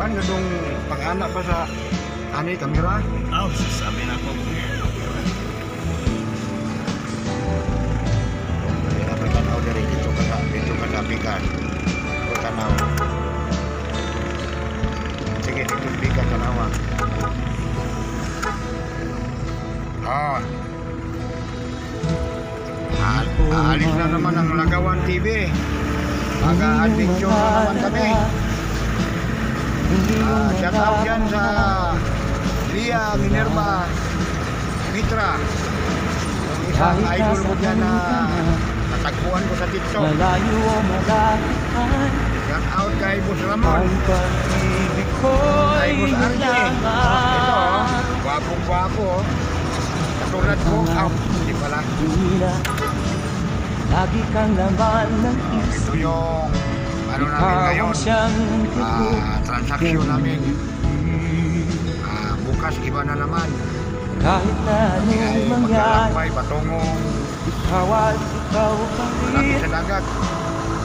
kuan gadong pag-anak pa sa ani kamera. Aw, sabi na ko. Kaya na tanaw diri dito ka sa dito ka sa bigan. O tanaw. Sige dito bigan tanawa. Ah. Ah, aalis na naman ang Lagawan TV. Mag-adventure na naman kami. Ah, shout out dyan sa Lia Minerva Mitra. Yung isang idol ko dyan na natagpuan ko sa TikTok. Malayo o malahan Shout out kay Boss Ramon. Kay Boss RJ. Ito, oh. nilangan gwapong-gwapo. oh. Katulad ko, ah, hindi pala. Lagi kang laman ng isip yung ano namin ngayon. Ah, transaction namin. Ah, bukas iba na naman. Kahit na Kami ay maglalakbay patungong Ikaw at ikaw pa rin sa dagat.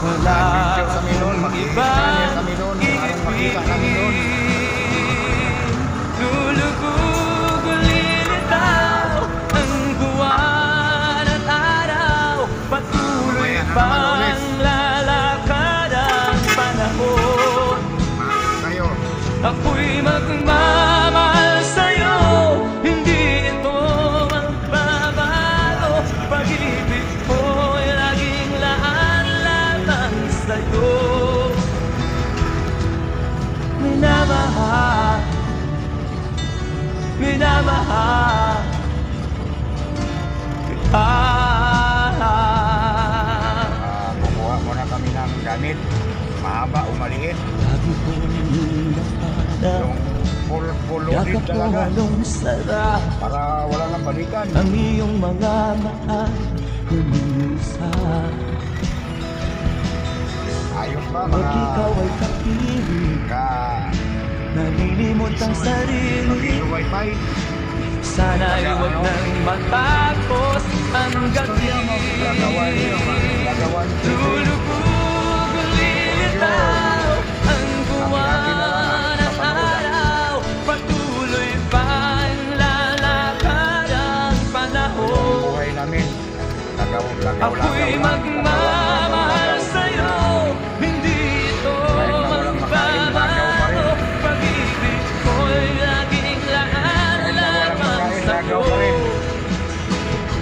Wala doon, akong mag-i-Israel kami makita kami doon. Ako'y magmamahal ko talaga. sarap Para wala nang balikan. ang iyong mga mahal Lumisa Ayos ba Pag mga ikaw ay kapiling ka Nalilimot ang sarili sa wifi? Sana ay huwag nang matapos ang gabi Gagawan niyo. Gagawan namin. Lagaw, lagaw, Ako'y lagaw lang. magmamahal sa'yo Hindi ito magbabago Pag-ibig ko'y laging laan lamang sa'yo.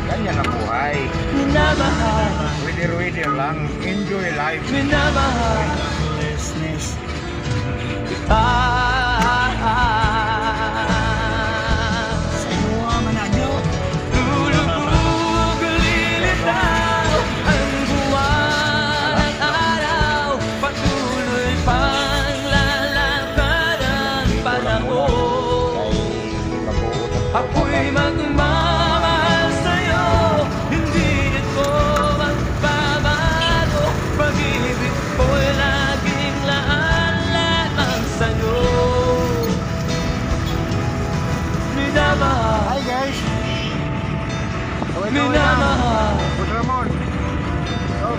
Ganyan ang buhay. Minamahal, Wither-wither lang. Enjoy life. minamahal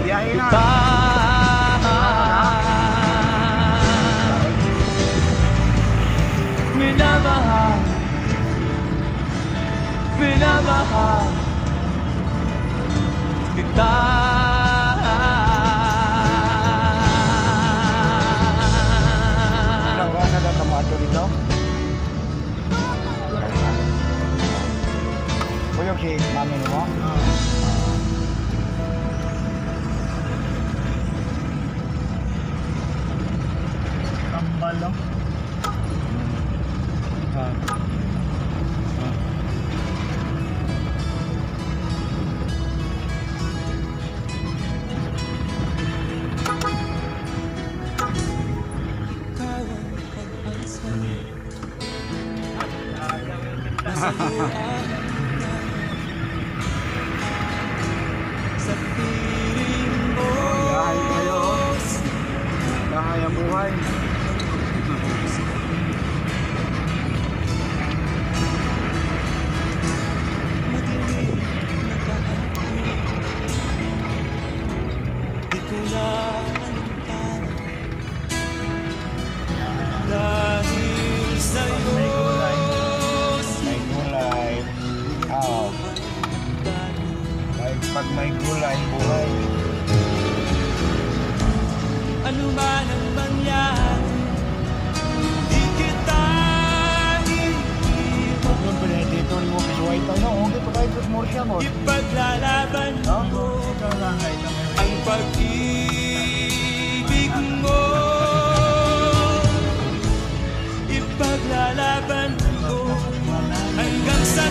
kita Minamahal Minamahal Kita Wala na tomato dito. Kuyog si mami mo? Kambal Biyahe kayo. Bahay ang buhay. Di ko may gulay buhay. Ano man ang mangyari Di kita iiwan Doon pa na dito ni mo kisuway tayo. No, okay pa tayo sa Morsya mo. Ipaglalaban kahit ang pag-ibig mo Ipaglalaban Hanggang sa